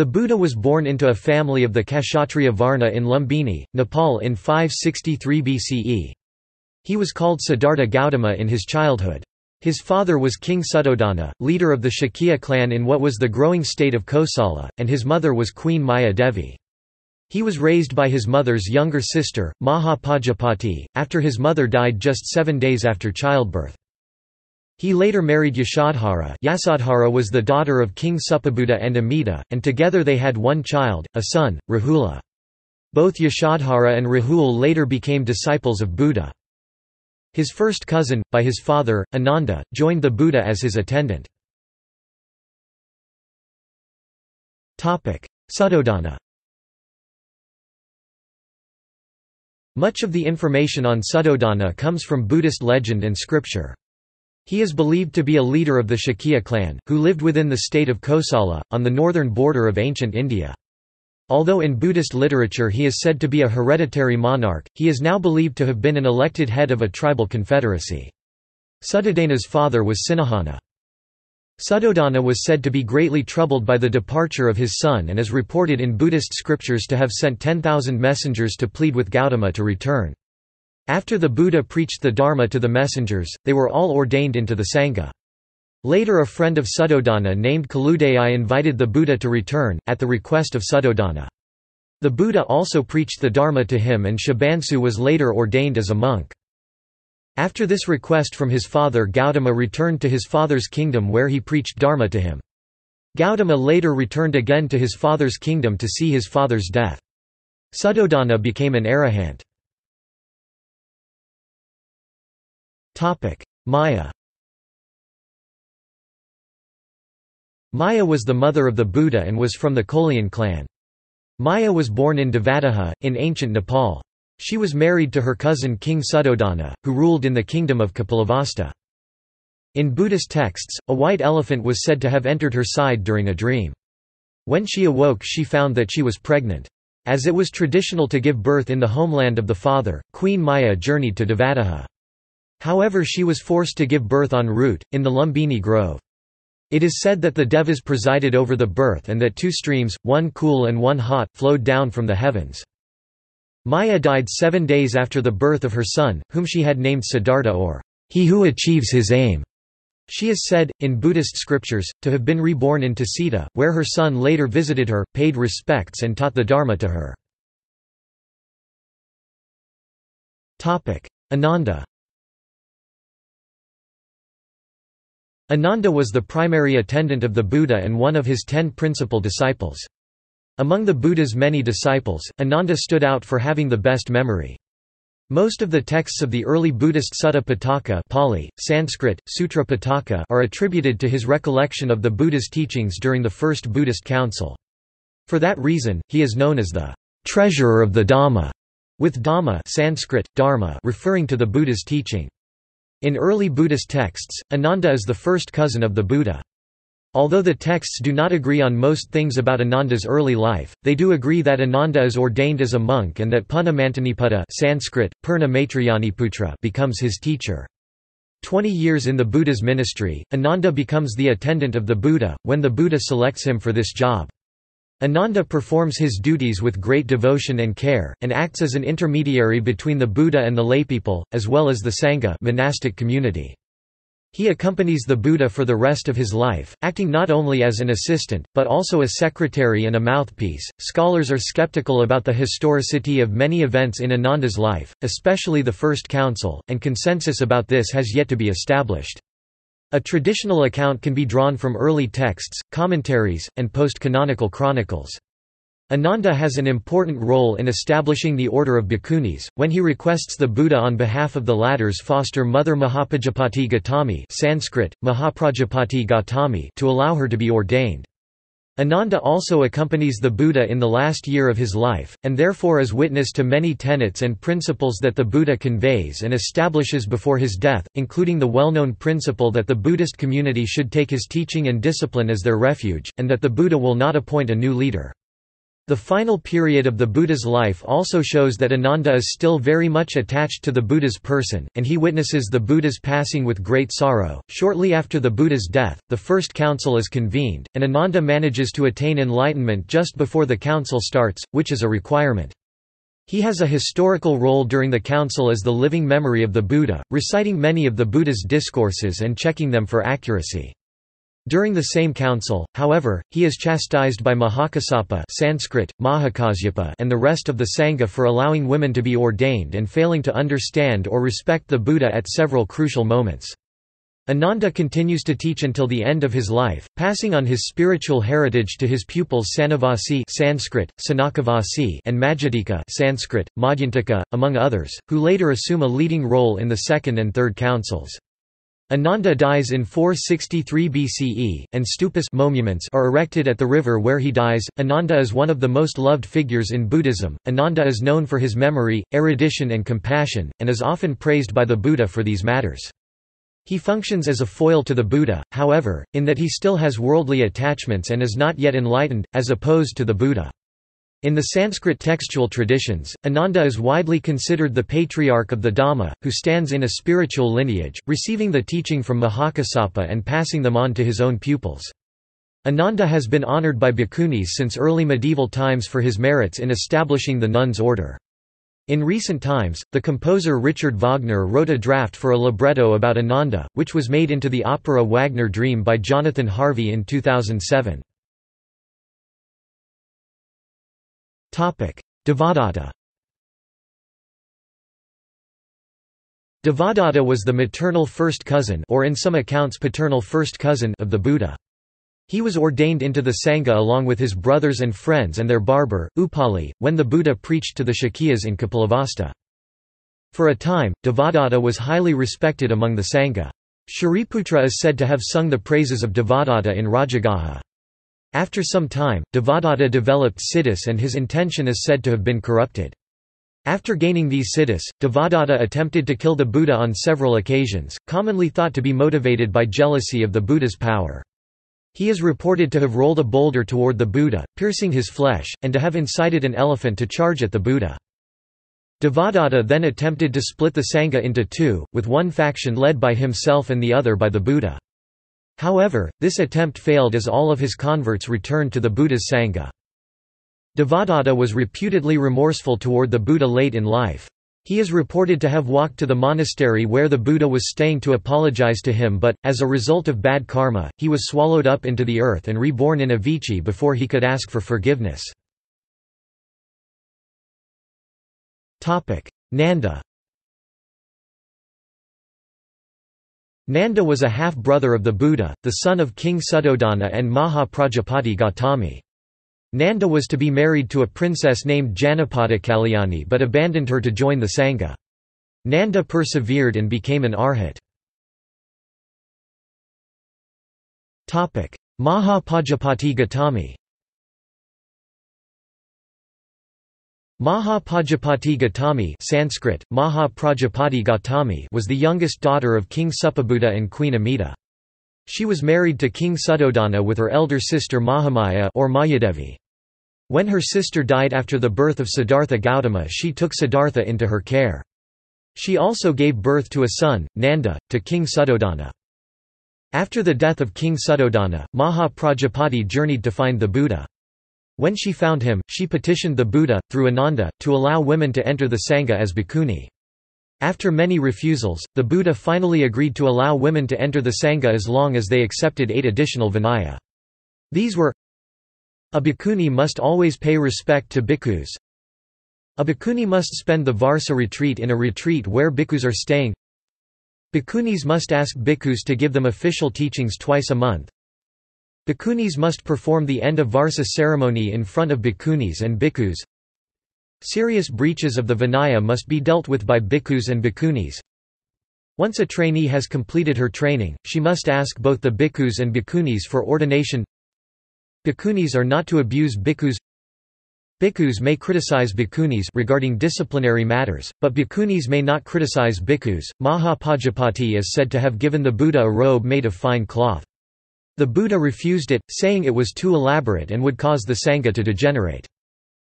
The Buddha was born into a family of the Kshatriya Varna in Lumbini, Nepal in 563 BCE. He was called Siddhartha Gautama in his childhood. His father was King Suddhodana, leader of the Shakya clan in what was the growing state of Kosala, and his mother was Queen Maya Devi. He was raised by his mother's younger sister, Mahapajapati, after his mother died just seven days after childbirth. He later married Yasodhara Yasodhara was the daughter of King Suppabuddha and Amita, and together they had one child, a son, Rahula. Both Yasodhara and Rahul later became disciples of Buddha. His first cousin, by his father, Ananda, joined the Buddha as his attendant. Suddhodana Much of the information on Suddhodana comes from Buddhist legend and scripture. He is believed to be a leader of the Shakya clan, who lived within the state of Kosala, on the northern border of ancient India. Although in Buddhist literature he is said to be a hereditary monarch, he is now believed to have been an elected head of a tribal confederacy. Suddhodana's father was Sihahanu. Suddhodana was said to be greatly troubled by the departure of his son and is reported in Buddhist scriptures to have sent 10,000 messengers to plead with Gautama to return. After the Buddha preached the Dharma to the messengers, they were all ordained into the Sangha. Later a friend of Suddhodana named Kaludai invited the Buddha to return, at the request of Suddhodana. The Buddha also preached the Dharma to him and Shibansu was later ordained as a monk. After this request from his father Gautama returned to his father's kingdom where he preached Dharma to him. Gautama later returned again to his father's kingdom to see his father's death. Suddhodana became an arahant. Maya Maya was the mother of the Buddha and was from the Kolian clan. Maya was born in Devadaha, in ancient Nepal. She was married to her cousin King Suddhodana, who ruled in the kingdom of Kapilavastu. In Buddhist texts, a white elephant was said to have entered her side during a dream. When she awoke she found that she was pregnant. As it was traditional to give birth in the homeland of the father, Queen Maya journeyed to Devadaha. However she was forced to give birth en route, in the Lumbini Grove. It is said that the Devas presided over the birth and that two streams, one cool and one hot, flowed down from the heavens. Maya died seven days after the birth of her son, whom she had named Siddhartha or, he who achieves his aim. She is said, in Buddhist scriptures, to have been reborn into Sita, where her son later visited her, paid respects and taught the Dharma to her. Ananda Ananda was the primary attendant of the Buddha and one of his ten principal disciples. Among the Buddha's many disciples, Ananda stood out for having the best memory. Most of the texts of the early Buddhist Sutta Pitaka Pali, Sanskrit, Sutra Pitaka are attributed to his recollection of the Buddha's teachings during the First Buddhist Council. For that reason, he is known as the treasurer of the Dhamma, with Dhamma Sanskrit, Dharma referring to the Buddha's teaching. In early Buddhist texts, Ananda is the first cousin of the Buddha. Although the texts do not agree on most things about Ananda's early life, they do agree that Ananda is ordained as a monk and that Punna Mantaniputta Sanskrit, Purna becomes his teacher. Twenty years in the Buddha's ministry, Ananda becomes the attendant of the Buddha, when the Buddha selects him for this job. Ananda performs his duties with great devotion and care, and acts as an intermediary between the Buddha and the laypeople, as well as the Sangha monastic community. He accompanies the Buddha for the rest of his life, acting not only as an assistant, but also a secretary and a mouthpiece. Scholars are skeptical about the historicity of many events in Ananda's life, especially the First Council, and consensus about this has yet to be established. A traditional account can be drawn from early texts, commentaries, and post-canonical chronicles. Ananda has an important role in establishing the order of bhikkhunis, when he requests the Buddha on behalf of the latter's foster mother Mahapajapati Gautami Sanskrit, Mahaprajapati Gautami to allow her to be ordained. Ananda also accompanies the Buddha in the last year of his life, and therefore is witness to many tenets and principles that the Buddha conveys and establishes before his death, including the well-known principle that the Buddhist community should take his teaching and discipline as their refuge, and that the Buddha will not appoint a new leader. The final period of the Buddha's life also shows that Ananda is still very much attached to the Buddha's person, and he witnesses the Buddha's passing with great sorrow. Shortly after the Buddha's death, the first council is convened, and Ananda manages to attain enlightenment just before the council starts, which is a requirement. He has a historical role during the council as the living memory of the Buddha, reciting many of the Buddha's discourses and checking them for accuracy. During the same council, however, he is chastised by Mahakassapa Sanskrit, Mahakasyapa and the rest of the Sangha for allowing women to be ordained and failing to understand or respect the Buddha at several crucial moments. Ananda continues to teach until the end of his life, passing on his spiritual heritage to his pupils Sanavasi Sanskrit, Sanakavasi and Majjhantika Sanskrit, among others, who later assume a leading role in the second and third councils. Ananda dies in 463 BCE, and stupas monuments are erected at the river where he dies. Ananda is one of the most loved figures in Buddhism. Ananda is known for his memory, erudition, and compassion, and is often praised by the Buddha for these matters. He functions as a foil to the Buddha, however, in that he still has worldly attachments and is not yet enlightened, as opposed to the Buddha. In the Sanskrit textual traditions, Ananda is widely considered the patriarch of the Dhamma, who stands in a spiritual lineage, receiving the teaching from Mahakassapa and passing them on to his own pupils. Ananda has been honored by bhikkhunis since early medieval times for his merits in establishing the nuns' order. In recent times, the composer Richard Wagner wrote a draft for a libretto about Ananda, which was made into the opera Wagner Dream by Jonathan Harvey in 2007. Devadatta Devadatta was the maternal first cousin or in some accounts paternal first cousin of the Buddha. He was ordained into the Sangha along with his brothers and friends and their barber, Upali, when the Buddha preached to the Shakyas in Kapilavastu. For a time, Devadatta was highly respected among the Sangha. Shariputra is said to have sung the praises of Devadatta in Rajagaha. After some time, Devadatta developed siddhis and his intention is said to have been corrupted. After gaining these siddhis, Devadatta attempted to kill the Buddha on several occasions, commonly thought to be motivated by jealousy of the Buddha's power. He is reported to have rolled a boulder toward the Buddha, piercing his flesh, and to have incited an elephant to charge at the Buddha. Devadatta then attempted to split the Sangha into two, with one faction led by himself and the other by the Buddha. However, this attempt failed as all of his converts returned to the Buddha's Sangha. Devadatta was reputedly remorseful toward the Buddha late in life. He is reported to have walked to the monastery where the Buddha was staying to apologize to him but, as a result of bad karma, he was swallowed up into the earth and reborn in Avici before he could ask for forgiveness. Nanda Nanda was a half-brother of the Buddha, the son of King Suddhodana and Maha Prajapati Gautami. Nanda was to be married to a princess named Janapada Kalyani but abandoned her to join the Sangha. Nanda persevered and became an arhat. Maha Prajapati Gautami Maha Prajapati Gautami Sanskrit, Maha Prajapati Gautami was the youngest daughter of King Suppabuddha and Queen Amita. She was married to King Suddhodana with her elder sister Mahamaya or Mayadevi. When her sister died after the birth of Siddhartha Gautama she took Siddhartha into her care. She also gave birth to a son, Nanda, to King Suddhodana. After the death of King Suddhodana, Maha Prajapati journeyed to find the Buddha. When she found him, she petitioned the Buddha, through Ananda, to allow women to enter the Sangha as bhikkhuni. After many refusals, the Buddha finally agreed to allow women to enter the Sangha as long as they accepted eight additional vinaya. These were A bhikkhuni must always pay respect to bhikkhus A bhikkhuni must spend the Varsa retreat in a retreat where bhikkhus are staying Bhikkhunis must ask bhikkhus to give them official teachings twice a month Bhikkhunis must perform the end of Varsa ceremony in front of bhikkhunis and bhikkhus. Serious breaches of the Vinaya must be dealt with by bhikkhus and bhikkhunis. Once a trainee has completed her training, she must ask both the bhikkhus and bhikkhunis for ordination. Bhikkhunis are not to abuse bhikkhus. Bhikkhus may criticize bhikkhunis regarding disciplinary matters, but bhikkhunis may not criticize bhikkhus. Mahapajapati is said to have given the Buddha a robe made of fine cloth. The Buddha refused it, saying it was too elaborate and would cause the Sangha to degenerate.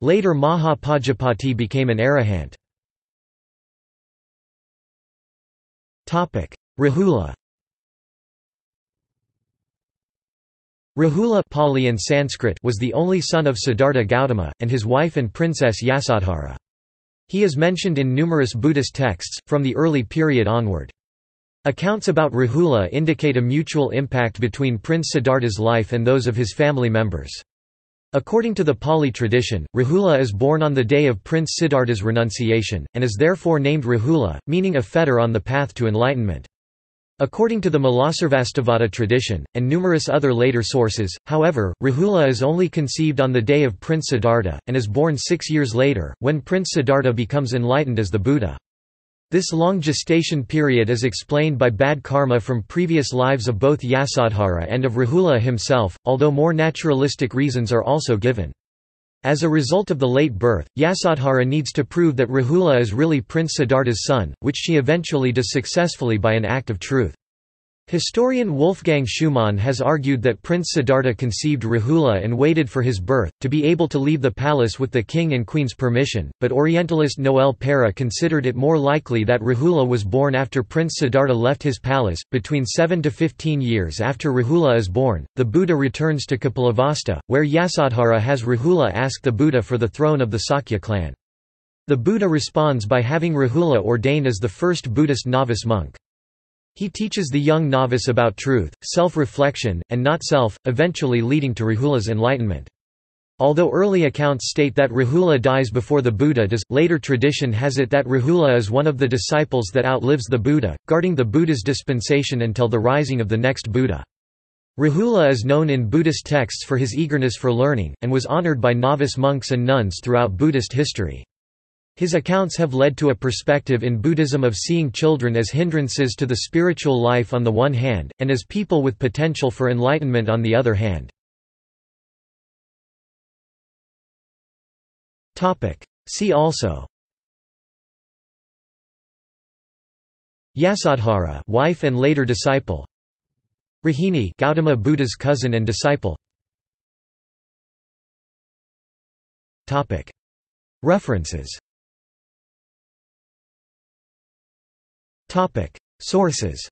Later Maha Pajapati became an arahant. Rahula Rahula Pali and Sanskrit was the only son of Siddhartha Gautama, and his wife and princess Yasodhara. He is mentioned in numerous Buddhist texts, from the early period onward. Accounts about Rahula indicate a mutual impact between Prince Siddhartha's life and those of his family members. According to the Pali tradition, Rahula is born on the day of Prince Siddhartha's renunciation, and is therefore named Rahula, meaning a fetter on the path to enlightenment. According to the Mulasarvastivada tradition, and numerous other later sources, however, Rahula is only conceived on the day of Prince Siddhartha, and is born six years later, when Prince Siddhartha becomes enlightened as the Buddha. This long gestation period is explained by bad karma from previous lives of both Yasodhara and of Rahula himself, although more naturalistic reasons are also given. As a result of the late birth, Yasodhara needs to prove that Rahula is really Prince Siddhartha's son, which she eventually does successfully by an act of truth. Historian Wolfgang Schumann has argued that Prince Siddhartha conceived Rahula and waited for his birth, to be able to leave the palace with the king and queen's permission, but Orientalist Noel Peri considered it more likely that Rahula was born after Prince Siddhartha left his palace. Between 7 to 15 years after Rahula is born, the Buddha returns to Kapilavastu, where Yasodhara has Rahula ask the Buddha for the throne of the Sakya clan. The Buddha responds by having Rahula ordained as the first Buddhist novice monk. He teaches the young novice about truth, self-reflection, and not self, eventually leading to Rahula's enlightenment. Although early accounts state that Rahula dies before the Buddha does, later tradition has it that Rahula is one of the disciples that outlives the Buddha, guarding the Buddha's dispensation until the rising of the next Buddha. Rahula is known in Buddhist texts for his eagerness for learning, and was honored by novice monks and nuns throughout Buddhist history. His accounts have led to a perspective in Buddhism of seeing children as hindrances to the spiritual life on the one hand, and as people with potential for enlightenment on the other hand. See also. Yasodhara wife and later disciple. Rohini Gautama Buddha's cousin and disciple. References Sources